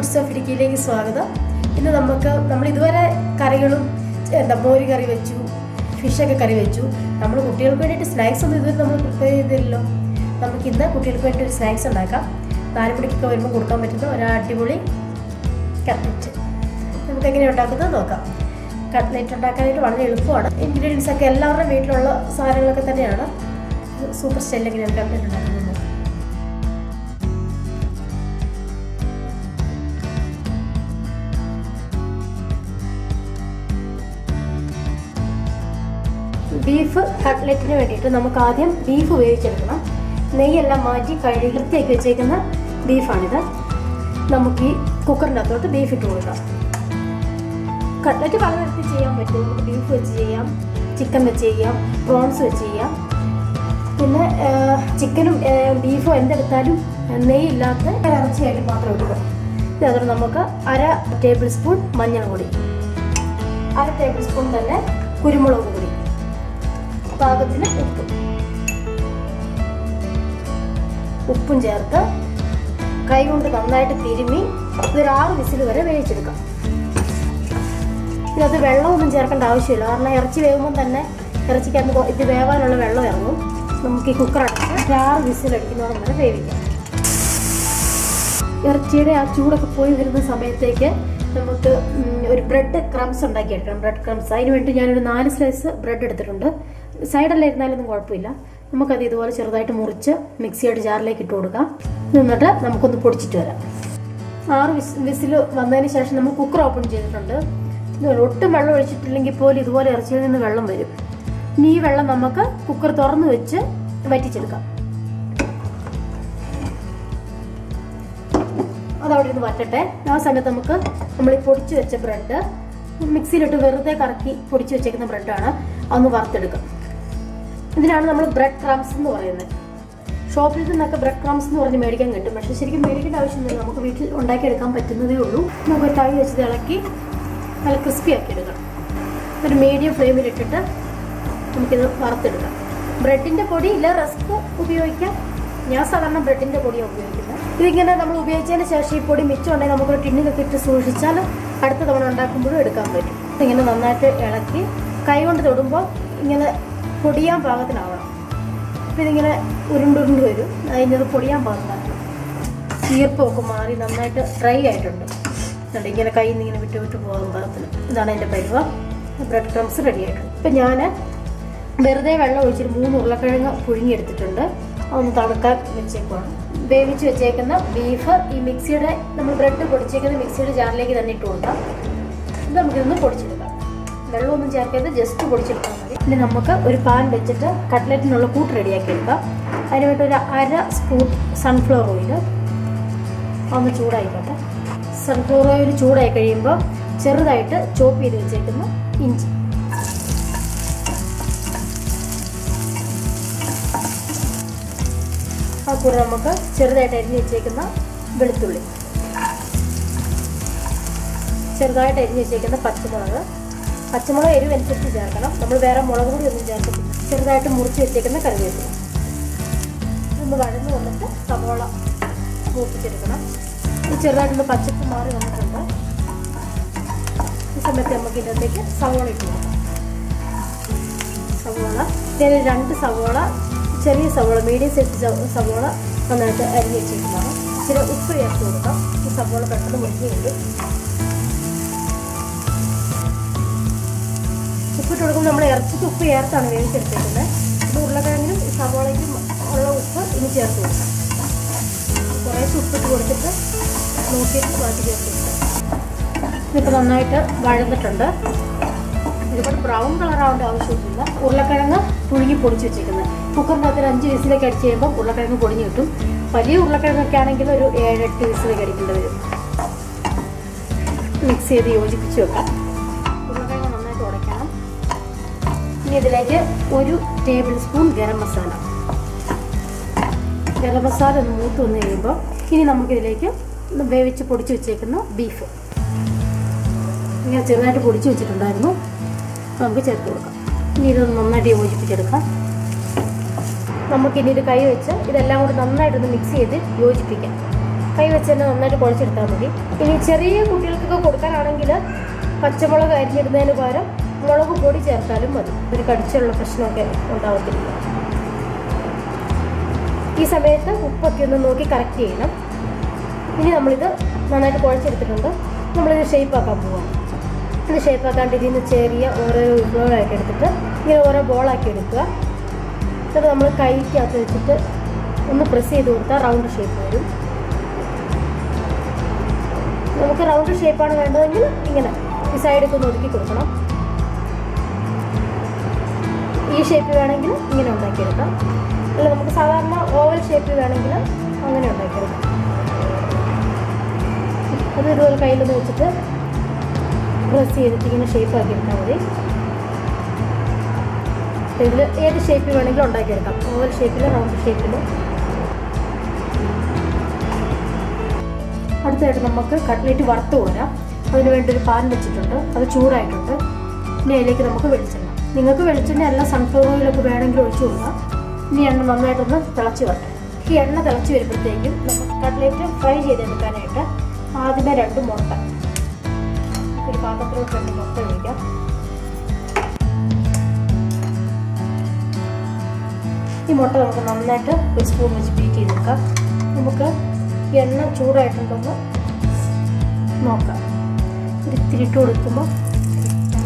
Foods of സ്വാഗതം. ഇന്ന് നമുക്ക് നമ്മൾ ഇതുവരെ കറികളും എന്താ മോര് കറി വെച്ചു ഫിഷൊക്കെ കറി വെച്ചു. നമ്മൾ കുട്ടികൾക്ക് വേണ്ടിയിട്ട് സ്നാക്സ് ഒന്നും ഇതുവരെ നമ്മൾ പ്രിപ്പയർ ചെയ്തില്ലല്ലോ. നമുക്ക് ഇന്ന് കുട്ടികൾക്ക് വേണ്ടി ഒരു സ്നാക്സ് ഉണ്ടാക്കാം. നാല് മണിക്കൊക്കെ വരുമ്പോൾ കൊടുക്കാൻ പറ്റുന്ന ഒരു അടിപൊളി കട്ട്ലറ്റ് നമുക്ക് എങ്ങനെ ഉണ്ടാക്കുന്നത് നോക്കാം. കട്ട്ലറ്റ് ഉണ്ടാക്കാനായിട്ട് വളരെ എളുപ്പമാണ്. ഇൻഗ്രീഡിയൻസ് ഒക്കെ എല്ലാവരുടെയും വീട്ടിലുള്ള സാധനങ്ങളൊക്കെ തന്നെയാണ്. സൂപ്പർ സ്റ്റൈലിൽ എങ്ങനെയാണ് കട്ട്ലറ്റ് ഉണ്ടാക്കുന്നത് ബീഫ് കട്ട്ലറ്റിന് വേണ്ടിയിട്ട് നമുക്ക് ആദ്യം ബീഫ് വേവിച്ചെടുക്കണം. നെയ്യെല്ലാം മാറ്റി കഴുകി വൃത്തിയാക്കി വെച്ചേക്കുന്ന ബീഫാണിത്. നമുക്ക് ഈ കുക്കറിന്റെ അകത്തോട്ട് ബീഫ് ഇട്ട് കൊടുക്കാം. കട്ട്ലറ്റ് പല തരത്തിൽ ചെയ്യാൻ പറ്റും. നമുക്ക് ബീഫ് വെച്ച് ചെയ്യാം ചിക്കൻ വെച്ച് ചെയ്യാം പ്രോൺസ് വെച്ച് ചെയ്യാം. പിന്നെ ചിക്കനും ബീഫും എന്തെടുത്താലും നെയ്യില്ലാത്ത ഇറച്ചിയായിട്ട് മാത്രം എടുക്കുക. ഇതോടെ നമുക്ക് അര ടേബിൾ സ്പൂൺ മഞ്ഞൾപ്പൊടി പൊടി അര ടേബിൾ സ്പൂൺ തന്നെ കുരുമുളക് പൊടി. പാകത്തിന് ഉപ്പ്. ഉപ്പും ചേർത്ത് കൈ കൊണ്ട് നന്നായിട്ട് തിരുമി ഇതൊരു ആറ് വിസിൽ വരെ വേവിച്ചെടുക്കാം. ഇതിനകത്ത് വെള്ളമൊന്നും ചേർക്കേണ്ട ആവശ്യമില്ല. കാരണം ഇറച്ചി വേകുമ്പോൾ തന്നെ ഇറച്ചിക്കകത്ത് ഇത് വേവാനുള്ള വെള്ളം ഇറങ്ങും. നമുക്ക് ഈ കുക്കർ അടച്ച് ആറ് വിസിൽ അടിക്കുന്നതോടെ വരെ വേവിക്കാം. ഇറച്ചിയുടെ ആ ചൂടൊക്കെ പോയി വരുന്ന സമയത്തേക്ക് നമുക്ക് ഒരു ബ്രെഡ് ക്രംസ് ഉണ്ടാക്കിയെടുക്കണം. Bread crumbs. അതിന് വേണ്ടി ഞാനൊരു നാല് സ്ലൈസ് ബ്രെഡ് എടുത്തിട്ടുണ്ട്. സൈഡെല്ലാം ഇരുന്നാലൊന്നും കുഴപ്പമില്ല. നമുക്കത് ഇതുപോലെ ചെറുതായിട്ട് മുറിച്ച് മിക്സിയുടെ ജാറിലേക്ക് ഇട്ട് കൊടുക്കാം. നിന്നിട്ട് നമുക്കൊന്ന് പൊടിച്ചിട്ട് വരാം. ആറ് വിസ് വിസിൽ വന്നതിന് ശേഷം നമ്മൾ കുക്കർ ഓപ്പൺ ചെയ്തിട്ടുണ്ട്. ഒട്ടും വെള്ളം ഒഴിച്ചിട്ടില്ലെങ്കിൽ പോലും ഇതുപോലെ ഇറച്ചിയിൽ നിന്ന് വെള്ളം വരും. ഇനി ഈ വെള്ളം നമുക്ക് കുക്കർ തുറന്ന് വെച്ച് വറ്റിച്ചെടുക്കാം. അതവിടെ ഇരുന്ന് വറ്റട്ടെ. ആ സമയത്ത് നമുക്ക് നമ്മൾ ഈ പൊടിച്ചു വെച്ച ബ്രെഡ് മിക്സിയിലിട്ട് വെറുതെ കറക്കി പൊടിച്ചു വെച്ചേക്കുന്ന ബ്രെഡാണ്. അതൊന്ന് വറുത്തെടുക്കാം. ഇതിനാണ് നമ്മൾ ബ്രെഡ് ക്രംസ് എന്ന് പറയുന്നത്. ഷോപ്പിൽ നിന്നൊക്കെ ബ്രെഡ് ക്രംസ് എന്ന് പറഞ്ഞ് മേടിക്കാൻ കിട്ടും. പക്ഷേ ശരിക്കും മേടിക്കേണ്ട ആവശ്യമില്ല നമുക്ക് വീട്ടിൽ ഉണ്ടാക്കിയെടുക്കാൻ പറ്റുന്നതേ ഉള്ളൂ. നമുക്ക് തൈ വെച്ച് ഇളക്കി നല്ല ക്രിസ്പി ആക്കി എടുക്കണം ഒരു മീഡിയം ഫ്ലെയിമിൽ ഇട്ടിട്ട് നമുക്കിത് വറുത്തെടുക്കാം. ബ്രെഡിന്റെ പൊടി ഇല്ല റസ്ക് ഉപയോഗിക്കാം. ഞാൻ സാധാരണ ബ്രെഡിന്റെ പൊടിയാണ് ഉപയോഗിക്കുന്നത്. ഇതിങ്ങനെ നമ്മൾ ഉപയോഗിച്ചതിന് ശേഷം ഈ പൊടി മിച്ചം ഉണ്ടെങ്കിൽ നമുക്കൊരു ടിന്നിലൊക്കെ ഇട്ട് സൂക്ഷിച്ചാൽ അടുത്ത തവണ ഉണ്ടാക്കുമ്പോഴും എടുക്കാൻ പറ്റും. ഇങ്ങനെ നന്നായിട്ട് ഇളക്കി കൈ കൊണ്ട് തൊടുമ്പോൾ ഇങ്ങനെ പൊടിയാൻ പാകത്തിനാവണം. അപ്പം ഇതിങ്ങനെ ഉരുണ്ടുരുണ്ട് വരും. അതിനത് പൊടിയാൻ പാകത്തിനാക്കണം. ഈർപ്പമൊക്കെ മാറി നന്നായിട്ട് ഡ്രൈ ആയിട്ടുണ്ട്. എന്നിട്ട് ഇങ്ങനെ കയ്യിൽ നിന്ന് ഇങ്ങനെ വിട്ട് വിട്ട് പോകാൻ പാകത്തിന്. ഇതാണ് എന്റെ പരുവ. ബ്രെഡ് ക്രംസ് റെഡി ആയിട്ടുണ്ട്. ഇപ്പം ഞാൻ വെറുതെ വെള്ളം ഒഴിച്ചിട്ട് മൂന്ന് ഉരുളക്കിഴങ്ങ് പുഴുങ്ങിയെടുത്തിട്ടുണ്ട്. അതൊന്ന് തണുക്കാൻ വെച്ചേക്കുവാണ്. വേവിച്ച് വെച്ചേക്കുന്ന ബീഫ് ഈ മിക്സിയുടെ നമ്മൾ ബ്രെഡ് പൊടിച്ചേക്കുന്ന മിക്സിയുടെ ജാറിലേക്ക് തന്നെ ഇട്ട് ഇത് നമുക്കിതൊന്ന് പൊടിച്ചെടുക്കാം. വെള്ളമൊന്നും ചേർക്കരുത് ജസ്റ്റ് പൊടിച്ചെടുക്കാം ഇനി നമുക്ക് ഒരു പാൻ വെച്ചിട്ട് കട്ട്ലറ്റിനുള്ള കൂട്ട് റെഡിയാക്കി എടുക്കാം. അതിന് വേണ്ടി ഒരു അര സ്പൂൺ സൺഫ്ലവർ ഓയിൽ ഒന്ന് ചൂടായിക്കോട്ടെ. സൺഫ്ലവർ ഓയിൽ ചൂടായി കഴിയുമ്പോൾ ചെറുതായിട്ട് ചോപ്പ് ചെയ്ത് വെച്ചേക്കുന്ന ഇഞ്ചി. ആ കൂടെ നമുക്ക് ചെറുതായിട്ട് അരിഞ്ഞ് വെച്ചേക്കുന്ന വെളുത്തുള്ളി. ചെറുതായിട്ട് അരിഞ്ഞ് വെച്ചേക്കുന്ന പച്ചമുളക്. പച്ചമുളക് എരിവ് അനുസരിച്ച് ചേർക്കണം. നമ്മൾ വേറെ മുളക് പൊടി ഒന്നും ചേർക്കത്തില്ല ചെറുതായിട്ട് മുറിച്ച് വെച്ചേക്കുന്ന കറിവേപ്പില. ഒന്ന് വഴന്ന് വന്നിട്ട് സവോള മൂപ്പിച്ചെടുക്കണം. ചെറുതായിട്ടൊന്ന് പച്ചപ്പ് മാറി വന്നിട്ടുണ്ട്. ഈ സമയത്ത് നമുക്ക് ഇതിനകത്തേക്ക് സവോള ഇട്ട് കൊടുക്കാം. സവോള. ഞാൻ രണ്ട് സവോള ചെറിയ സവോള മീഡിയം സൈസ് സവോള നന്നായിട്ട് അരിഞ്ഞ് വെച്ചിട്ടുണ്ടാകും ഇച്ചിരി ഉപ്പ് ചേർത്ത് കൊടുക്കാം. ഈ സവോള പെട്ടെന്ന് മുറിഞ്ഞ് ഉപ്പിട്ട് കൊടുക്കുമ്പോൾ നമ്മൾ ഇറച്ചിക്ക് ഉപ്പ് ചേർത്താണ് വേവിച്ചെടുത്തേക്കുന്നത്. ഉരുളക്കിഴങ്ങിനും സവാളയ്ക്കും ഉള്ള ഉപ്പ് ഇനി ചേർത്ത് കൊടുക്കാം. കുറേശ്ശെ ഉപ്പിട്ട് കൊടുത്തിട്ട് നോക്കിയിട്ട് മാറ്റി ചേർത്ത് കൊടുക്കാം. ഇതിപ്പോൾ നന്നായിട്ട് വഴന്നിട്ടുണ്ട്. ഒരുപാട് ബ്രൗൺ കളർ ആവേണ്ട ആവശ്യമൊന്നുമില്ല ഉരുളക്കിഴങ്ങ് പുഴുങ്ങി പൊടിച്ച് വെച്ചേക്കുന്നത്. കുക്കറിന്റെ അകത്ത് അഞ്ച് വിസിലൊക്കെ അടിച്ച് കഴിയുമ്പോൾ ഉരുളക്കിഴങ്ങ് പൊടിഞ്ഞ് കിട്ടും. വലിയ ഉരുളക്കിഴങ്ങൊക്കെ ആണെങ്കിൽ ഒരു ഏഴെട്ട് വിസിലൊക്കെ അടിക്കേണ്ടി വരും. മിക്സ് ചെയ്ത് യോജിപ്പിച്ച് വെക്കാം. ഇനി ഇതിലേക്ക് ഒരു ടേബിൾ സ്പൂൺ ഗരം മസാല. ഗരം മസാല ഒന്ന് മൂത്ത് വന്ന് കഴിയുമ്പോൾ ഇനി നമുക്കിതിലേക്ക് വേവിച്ച് പൊടിച്ച് വെച്ചേക്കുന്ന ബീഫ് ഇങ്ങനെ ചെറുതായിട്ട് പൊടിച്ച് വെച്ചിട്ടുണ്ടായിരുന്നു. നമുക്ക് ചേർത്ത് കൊടുക്കാം. ഇനി ഇതൊന്ന് നന്നായിട്ട് യോജിപ്പിച്ചെടുക്കാം. നമുക്കിനി ഇത് കൈ വെച്ച് ഇതെല്ലാം കൂടി നന്നായിട്ടൊന്ന് മിക്സ് ചെയ്ത് യോജിപ്പിക്കാം. കൈ വെച്ച് തന്നെ നന്നായിട്ട് കുഴച്ചെടുത്താൽ മതി. ഇനി ചെറിയ കുട്ടികൾക്കൊക്കെ കൊടുക്കാനാണെങ്കിൽ പച്ചമുളക് അരിഞ്ഞിടുന്നതിന് പകരം മുളക് പൊടി ചേർത്താലും മതി. ഒരു കടിച്ചുള്ള പ്രശ്നമൊക്കെ ഉണ്ടാവത്തില്ല. ഈ സമയത്ത് ഉപ്പൊക്കെ ഒന്ന് നോക്കി കറക്റ്റ് ചെയ്യണം. ഇനി നമ്മളിത് നന്നായിട്ട് കുഴച്ചെടുത്തിട്ടുണ്ട്. നമ്മളിത് ഷേപ്പ് ആക്കാൻ പോവാം ഇത് ഷേപ്പ് ആക്കാണ്ട് ഇതിൽ നിന്ന് ചെറിയ ഓരോ വിഭവങ്ങളായിട്ട് എടുത്തിട്ട് ഇങ്ങനെ ഓരോ ബോളാക്കി എടുക്കുക. എന്നിട്ട് നമ്മൾ കൈക്കകത്ത് വെച്ചിട്ട് ഒന്ന് പ്രസ് ചെയ്ത് കൊടുത്താൽ റൗണ്ട് ഷേപ്പ് വരും. നമുക്ക് റൗണ്ട് ഷേപ്പാണ് വേണ്ടതെങ്കിൽ ഇങ്ങനെ ഈ സൈഡൊക്കെ ഒന്ന് ഒതുക്കി കൊടുക്കണം. ഈ ഷേപ്പ് വേണമെങ്കിൽ ഇങ്ങനെ ഉണ്ടാക്കിയെടുക്കാം. അല്ല നമുക്ക് സാധാരണ ഓവൽ ഷേപ്പ് വേണമെങ്കിൽ അങ്ങനെ ഉണ്ടാക്കിയെടുക്കാം. അത് ഇതുപോലെ കയ്യിലൊന്ന് വെച്ചിട്ട് പ്രസ് ചെയ്തിട്ട് ഇങ്ങനെ ഷേപ്പ് ആക്കി എടുത്താൽ മതി. ഇതിൽ ഏത് ഷേപ്പ് വേണമെങ്കിലും ഉണ്ടാക്കിയെടുക്കാം. ഓവൽ ഷേപ്പിൽ റൗണ്ട് ഷേപ്പിൽ അടുത്തായിട്ട് നമുക്ക് കട്ട്ലേറ്റ് വറുത്ത് പോരാം അതിന് വേണ്ടി ഒരു പാൻ വെച്ചിട്ടുണ്ട്. അത് ചൂടായിട്ടുണ്ട്. ഇനി അതിലേക്ക് നമുക്ക് വെളിച്ചെണ്ണ നിങ്ങൾക്ക് വെളിച്ചെണ്ണ അല്ല സൺഫ്ലവർ ഓയിലൊക്കെ വേണമെങ്കിൽ ഒഴിച്ചു കൊടുക്കാം. ഇനി എണ്ണ നന്നായിട്ടൊന്ന് തിളച്ച് വരട്ടെ. ഈ എണ്ണ തിളച്ച് വരുമ്പോഴത്തേക്കും നമുക്ക് കട്ട്ലേറ്റ് ഫ്രൈ ചെയ്തെടുക്കാനായിട്ട് ആദ്യമേ രണ്ട് മുട്ട. ഒരു പാത്രത്തിലോട്ട് രണ്ട് മുട്ട ഒഴിക്കാം. ഈ മുട്ട നമുക്ക് നന്നായിട്ട് ഒരു സ്പൂൺ വെച്ച് ബീറ്റ് ചെയ്തെടുക്കാം നമുക്ക് എണ്ണ ചൂടായിട്ടുണ്ടെന്ന് നോക്കാം. ഒരു ഇത്തിരിട്ട് കൊടുക്കുമ്പോൾ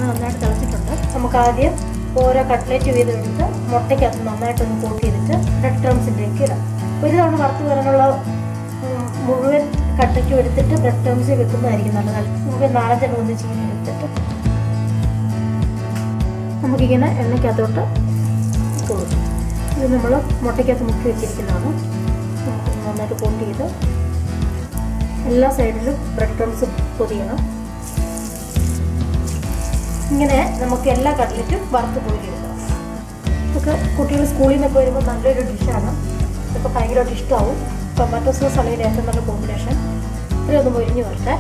നന്നായിട്ട് തിളച്ചിട്ടുണ്ട്. നമുക്ക് ആദ്യം ഓരോ കട്ട്ലേറ്റ് ചെയ്തെടുത്ത് മുട്ടയ്ക്കകത്ത് നന്നായിട്ട് ഒന്ന് കോട്ട് ചെയ്തിട്ട് ബ്രെഡ് ക്രംസിലേക്ക് ഇടാം. ഒരു തവണ വറുത്ത് വരാനുള്ള മുഴുവൻ കട്ടയ്ക്കും എടുത്തിട്ട് ബ്രെഡ് ക്രംസിൽ വെക്കുന്നതായിരിക്കും നല്ലത്. നമുക്ക് നാലഞ്ചെണ്ണം ഒന്നിച്ച് ഇങ്ങനെ എടുത്തിട്ട് നമുക്കിങ്ങനെ എണ്ണയ്ക്കകത്തോട്ട് കൊടുക്കും ഇത് നമ്മൾ മുട്ടയ്ക്കകത്ത് മുക്കി വെച്ചിരിക്കുന്നതാണ്. നന്നായിട്ട് കോട്ട് ചെയ്ത് എല്ലാ സൈഡിലും ബ്രെഡ് ക്രംസ് പൊതിയണം. ഇങ്ങനെ നമുക്ക് എല്ലാ കട്ട്ലറ്റും വറുത്ത് കോരിയെടുക്കണം ഇതൊക്കെ കുട്ടികൾ സ്കൂളിൽ നിന്നൊക്കെ വരുമ്പോൾ നല്ലൊരു ഡിഷാണ്. ഇതൊക്കെ ഭയങ്കരമായിട്ട് ഇഷ്ടമാവും ടൊമാറ്റോ സോസ് അല്ലെങ്കിൽ ഏറ്റവും നല്ല കോമ്പിനേഷൻ ഇത്രയൊന്ന് മൊരിഞ്ഞ് വരട്ടെ.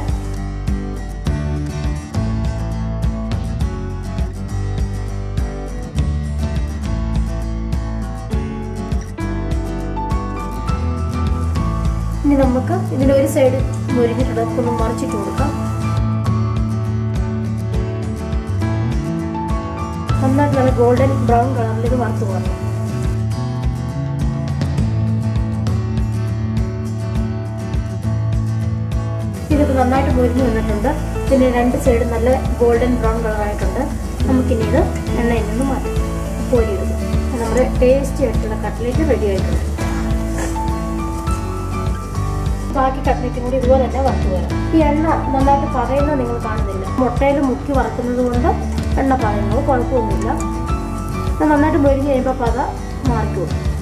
ഇനി നമുക്ക് ഇതിന്റെ ഒരു സൈഡ് മൊരിഞ്ഞിട്ടുണ്ട്. ഒന്ന് മറിച്ചിട്ട് കൊടുക്കാം. നന്നായിട്ട് നല്ല ഗോൾഡൻ ബ്രൗൺ കളറിൽ ഇത് വറുത്ത് പോകണം നന്നായിട്ട് മുരിഞ്ഞ് വന്നിട്ടുണ്ട്. പിന്നെ രണ്ട് സൈഡ് നല്ല ഗോൾഡൻ ബ്രൗൺ കളറായിട്ടുണ്ട് നമുക്കിനി ഇത് എണ്ണയിൽ നിന്ന് മാറ്റാം. കോരിയെടുക്കും നമ്മുടെ ടേസ്റ്റി ആയിട്ടുള്ള കട്ട്ലേറ്റ് റെഡി ആയിട്ടുണ്ട്. ബാക്കി കട്ട്ലേറ്റും കൂടി ഇതുപോലെ തന്നെ വറുത്ത് വരാം ഈ എണ്ണ നന്നായിട്ട് പറയുന്നത് നിങ്ങൾ കാണുന്നില്ല. മുട്ടയിൽ മുക്കി വറക്കുന്നത് കൊണ്ട് എണ്ണ പറയുന്നത് കുഴപ്പമൊന്നുമില്ല. നന്നായിട്ട് മൊരിഞ്ഞ് കഴിയുമ്പോൾ പത മാറിക്കോളും.